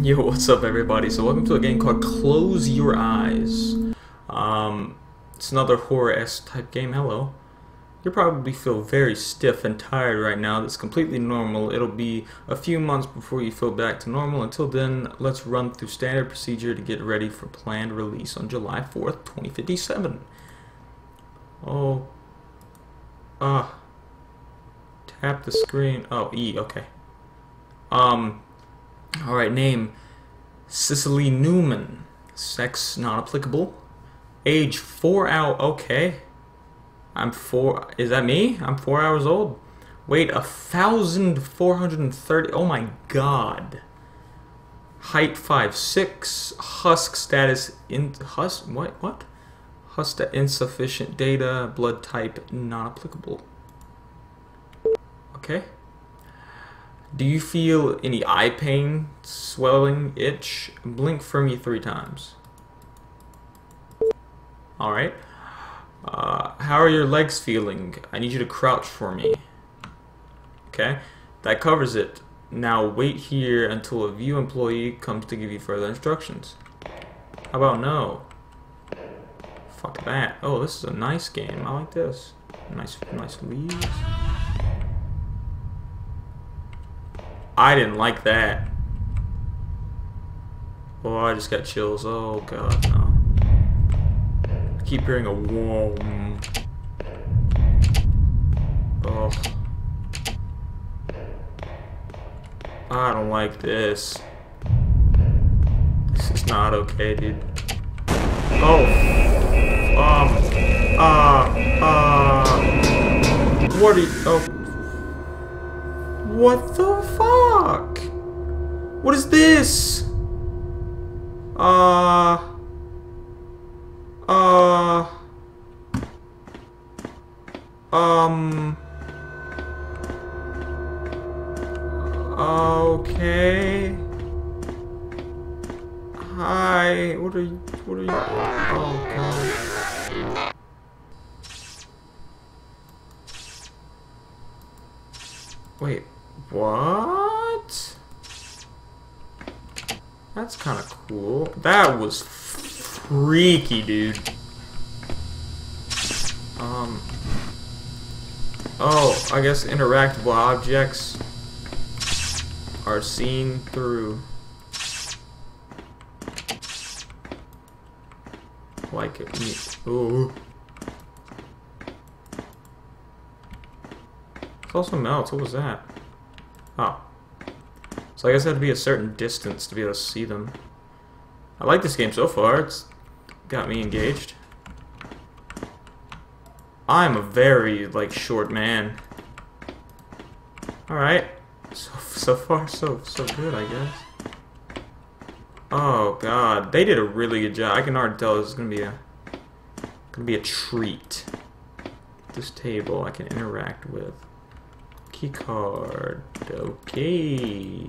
Yo, what's up everybody? So welcome to a game called Close Your Eyes. Um, it's another horror-esque type game, hello. You probably feel very stiff and tired right now. That's completely normal. It'll be a few months before you feel back to normal. Until then, let's run through standard procedure to get ready for planned release on July 4th, 2057. Oh. Ah. Tap the screen. Oh, E, okay. Um, alright, name. Cicely Newman. Sex not applicable. Age 4 out, okay. I'm 4, is that me? I'm 4 hours old. Weight 1,430, oh my god. Height 5'6", husk status, in, husk, what, what? Husk insufficient data, blood type not applicable. Okay. Do you feel any eye pain, swelling, itch? Blink for me three times. Alright. Uh, how are your legs feeling? I need you to crouch for me. Okay. That covers it. Now wait here until a view employee comes to give you further instructions. How about no? Fuck that. Oh, this is a nice game. I like this. Nice, nice leaves. I didn't like that. Oh, I just got chills. Oh god, no. I keep hearing a whoa. Oh. I don't like this. This is not okay, dude. Oh. Um. Uh. Uh. What are you. Oh. What the fuck? What is this? Uh... Uh... Um... Okay... Hi, what are you, what are you, oh god. Wait, what? That's kind of cool. That was freaky, dude. Um. Oh, I guess interactable objects are seen through. Like it. Ooh. It also melts. What was that? Oh. So I guess it had to be a certain distance to be able to see them. I like this game so far. It's got me engaged. I'm a very, like, short man. Alright. So, so far, so, so good, I guess. Oh, God. They did a really good job. I can already tell this is gonna be a... Gonna be a treat. This table I can interact with. Key card. Okay.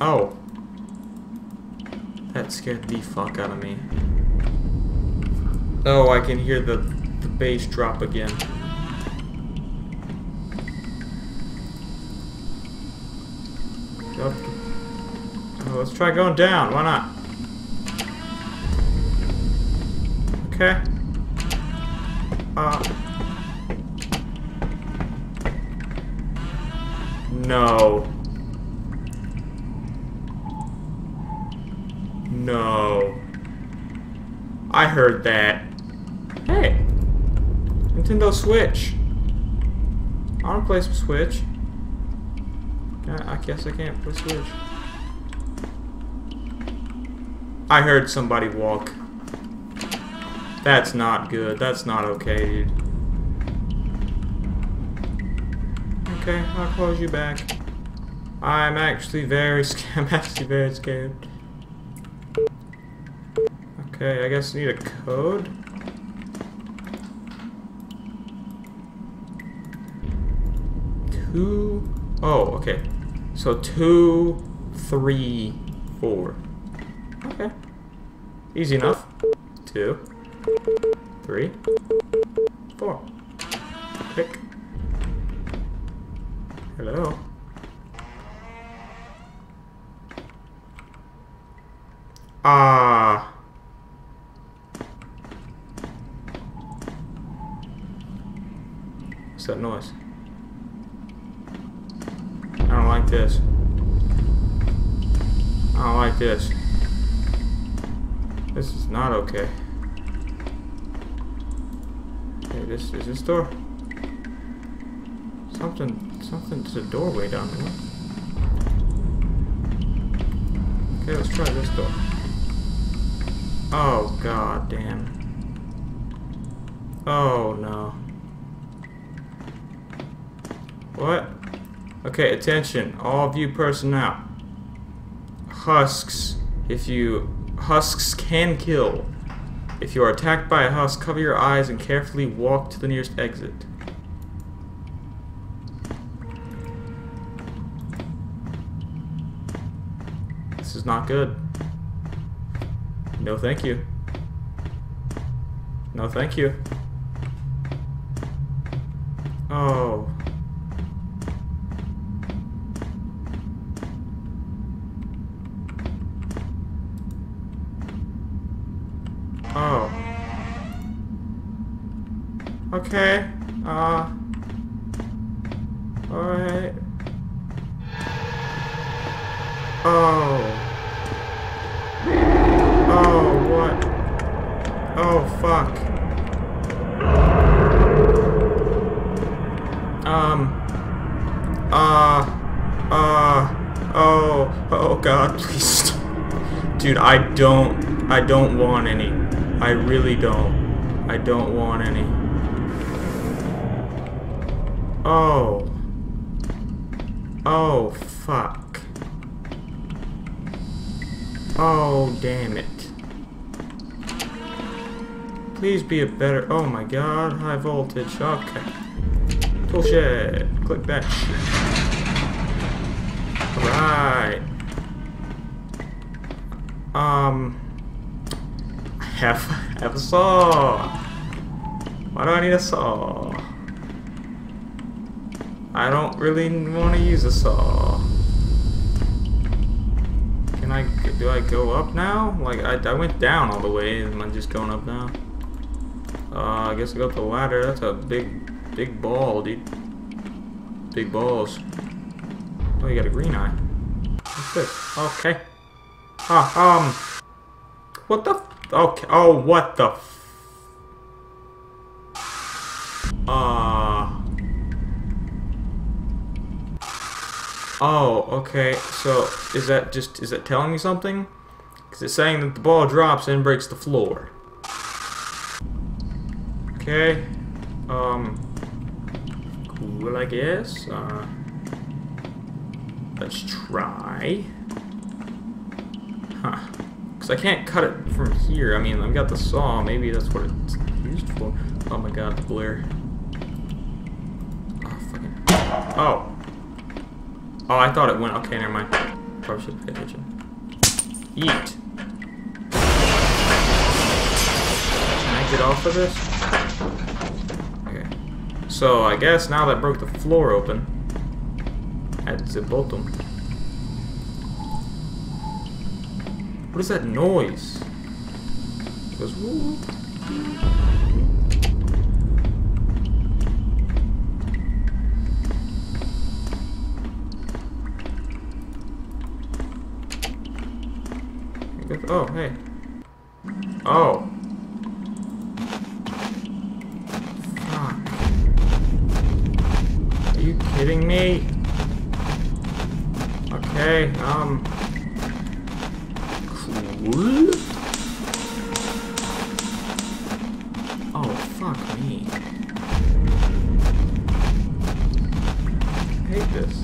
Oh. That scared the fuck out of me. Oh, I can hear the, the bass drop again. Oh, let's try going down. Why not? Okay. No. No. I heard that. Hey. Nintendo Switch. I want to play some Switch. I guess I can't play Switch. I heard somebody walk. That's not good. That's not okay, dude. Okay, I'll close you back. I'm actually very scared. I'm actually very scared. Okay, I guess I need a code. Two. Oh, okay. So two, three, four. Okay. Easy enough. Two three, four. Click. Hello? Ah. What's that noise? I don't like this. I don't like this. This is not okay. Okay, this is this door. Something, something to the doorway down there. Okay, let's try this door. Oh god damn. Oh no. What? Okay, attention, all of you personnel. Husks, if you husks can kill. If you are attacked by a husk, cover your eyes and carefully walk to the nearest exit. Is not good. No thank you. No thank you. Oh. Oh. Okay. Uh. Alright. Oh. Oh, what? Oh, fuck. Um. Uh. Uh. Oh. Oh, God, please. Dude, I don't. I don't want any. I really don't. I don't want any. Oh. Oh, fuck. Oh, damn it. Please be a better... Oh my god, high voltage. Okay. Bullshit. Click that shit. Alright. Um... I have, I have a saw. Why do I need a saw? I don't really want to use a saw. Can I, do I go up now? Like, I, I went down all the way, am I just going up now? Uh, I guess I got the ladder, that's a big, big ball, dude. Big balls. Oh, you got a green eye. What's this? Okay. Ah, um, what the Okay, oh, what the Ah. Uh, Oh, okay. So is that just is that telling me something? Because it's saying that the ball drops and breaks the floor. Okay. Um. Cool, I guess. Uh. Let's try. Huh. Because I can't cut it from here. I mean, I've got the saw. Maybe that's what it's used for. Oh my god, the glare. Oh, fucking. Oh. Oh, I thought it went. Okay, never mind. Probably should pay attention. Eat. Can I get off of this? So, I guess now that broke the floor open, at the bottom. What is that noise? It goes, woo. Oh, hey. Oh. Fuck. Are you kidding me? Okay, um... Cool? Oh, fuck me. I hate this.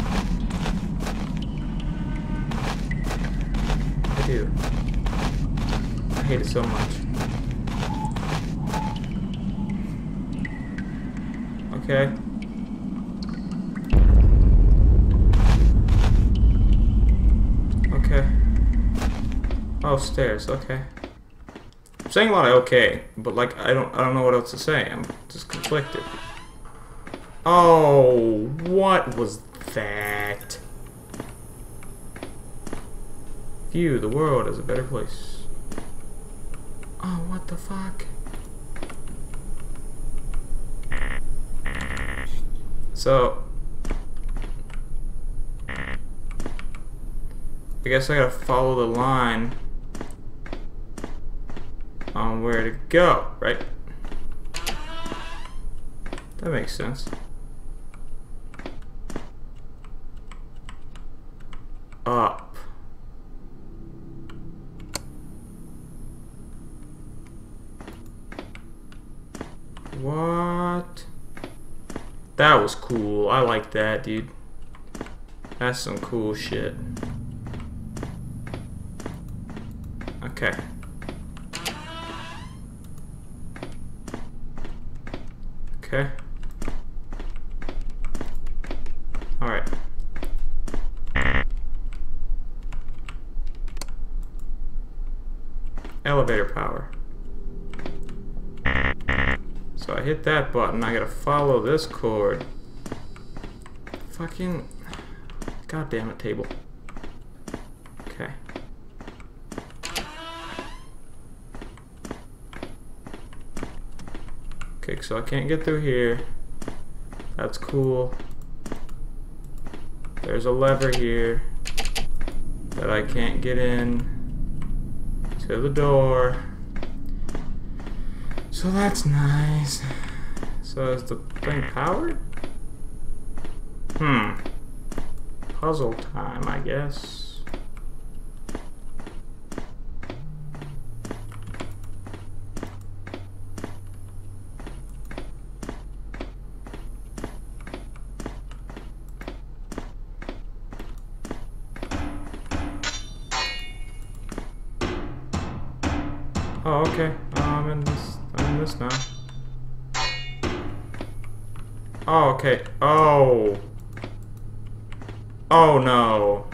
I do. I hate it so much. Okay. Okay. Oh, stairs. Okay. I'm saying a lot of okay, but like I don't I don't know what else to say. I'm just conflicted. Oh, what was that? View the world as a better place. Oh, what the fuck? So, I guess I gotta follow the line on where to go, right? That makes sense. Up. What? That was cool. I like that, dude. That's some cool shit. Okay. Okay. Alright. Elevator power. So I hit that button, I gotta follow this cord. Fucking... God damn it, table. Okay. Okay, so I can't get through here. That's cool. There's a lever here that I can't get in to the door. So that's nice. So is the thing powered? Hmm. Puzzle time, I guess. Oh, okay. Uh, I'm in this. I'm in this now. Oh, okay. Oh. Oh no.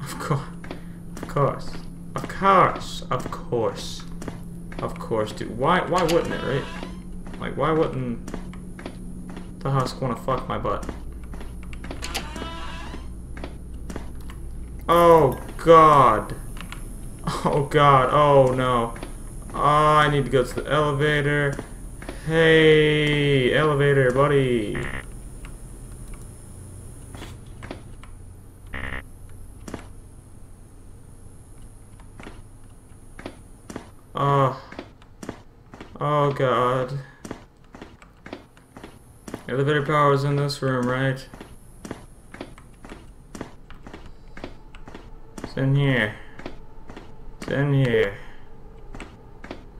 Of course. Of course. Of course. Of course. Of course, dude. Why? Why wouldn't it, right? Like, why wouldn't the husk want to fuck my butt? Oh god. Oh god. Oh no. Oh, I need to go to the elevator. Hey, elevator, buddy. Oh. Oh god. Elevator power is in this room, right? In here. It's in here.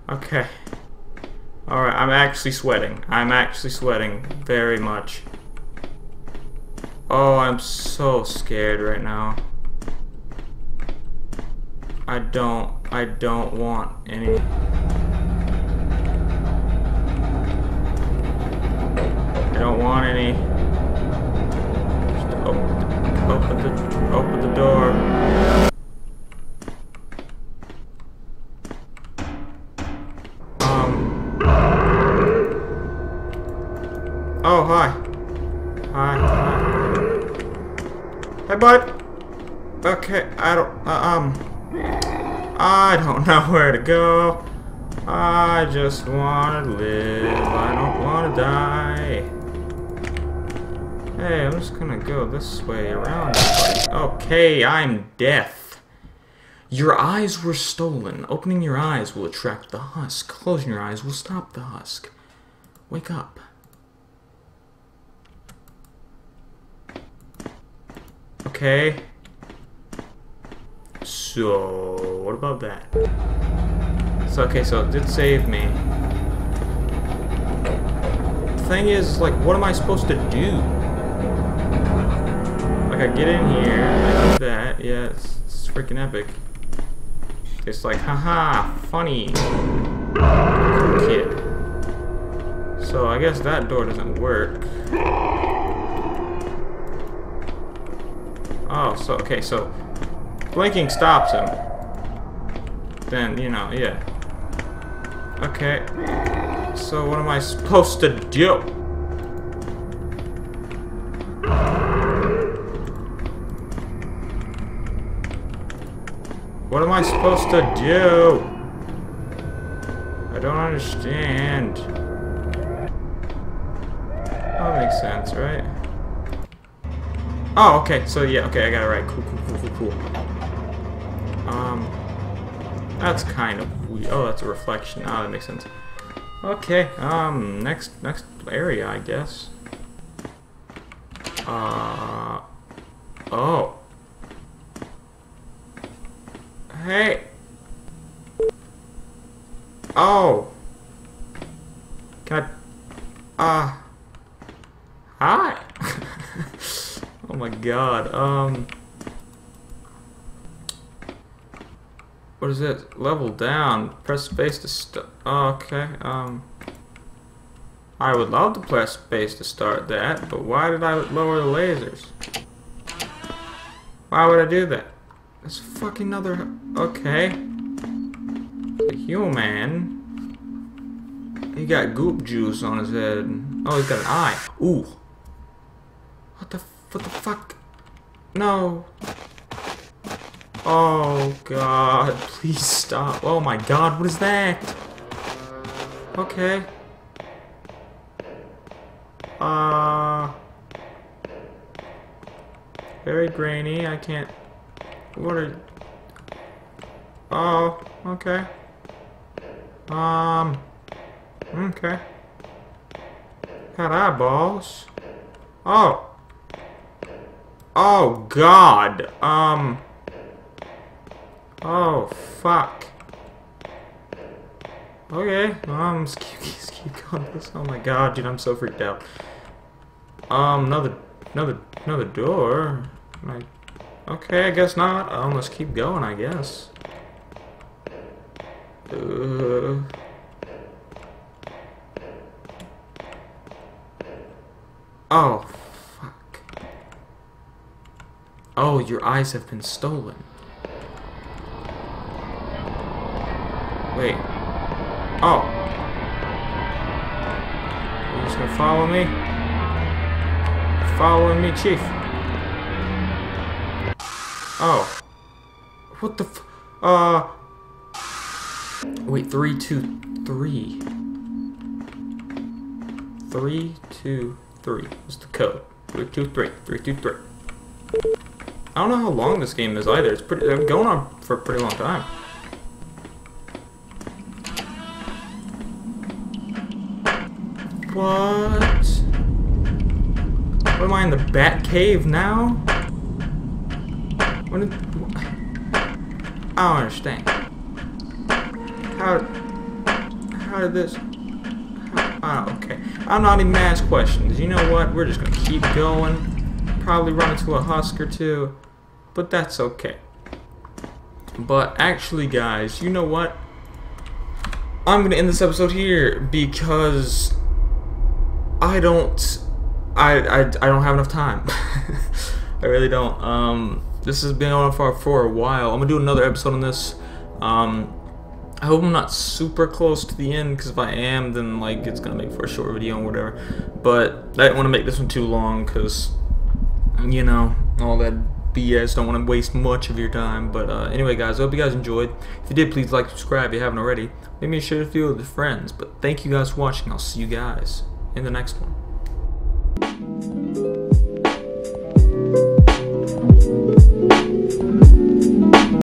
Okay. Alright, I'm actually sweating. I'm actually sweating very much. Oh, I'm so scared right now. I don't, I don't want any... I don't want any... Just open, open the, open the door. Oh, hi. Hi. Hey, bud. Okay, I don't, uh, um... I don't know where to go. I just want to live. I don't want to die. Hey, I'm just gonna go this way around. Okay, I'm deaf. Your eyes were stolen. Opening your eyes will attract the husk. Closing your eyes will stop the husk. Wake up. Okay. So, what about that? So, okay, so it did save me. The thing is, like, what am I supposed to do? Like, I get in here, I do that, yeah, it's, it's freaking epic. It's like, haha, funny. Kid. So, I guess that door doesn't work. Oh, so, okay, so, blinking stops him. Then, you know, yeah. Okay. So what am I supposed to do? What am I supposed to do? I don't understand. That makes sense, right? Oh, okay. So yeah, okay, I got it right. Cool, cool, cool, cool, cool. Um, that's kind of weird. Oh, that's a reflection. Ah, oh, that makes sense. Okay. Um, next, next area, I guess. Uh. Oh. Hey. Oh. Can I... Ah. Uh, hi. oh my god. Um... What is it? Level down. Press space to start. Oh, okay. Um... I would love to press space to start that, but why did I lower the lasers? Why would I do that? There's fucking another... Okay. The human. He got goop juice on his head. Oh, he's got an eye. Ooh. What the... What the fuck? No. Oh, God. Please stop. Oh, my God. What is that? Okay. Uh... Very grainy. I can't... What are... Oh, okay. Um... Okay. Got eyeballs. Oh. Oh, God. Um... Oh, fuck. Okay, um, let's keep, let's keep going. Oh my god, dude, I'm so freaked out. Um, another, another, another door. Like, okay, I guess not. Um, let's keep going, I guess. Uh, oh. Oh, your eyes have been stolen. Wait. Oh. You're just gonna follow me? Following me, Chief. Oh. What the f- Uh... Wait, three, two, three. Three, two, three is the code. Three, two, three. Three, two, three. I don't know how long this game is either. It's pretty. It's going on for a pretty long time. What? What am I in the bat cave now? What? Did, I don't understand. How? How did this? How, oh, okay. I'm not even ask questions. You know what? We're just gonna keep going. Probably run into a husk or two, but that's okay. But actually, guys, you know what? I'm gonna end this episode here because I don't. I, I, I don't have enough time. I really don't. Um, this has been on for for a while. I'm gonna do another episode on this. Um, I hope I'm not super close to the end, because if I am, then like it's gonna make for a short video and whatever. But I didn't want to make this one too long, because you know all that BS. Don't want to waste much of your time. But uh, anyway, guys, I hope you guys enjoyed. If you did, please like, subscribe if you haven't already. Maybe share the video with your friends. But thank you guys for watching. I'll see you guys in the next one.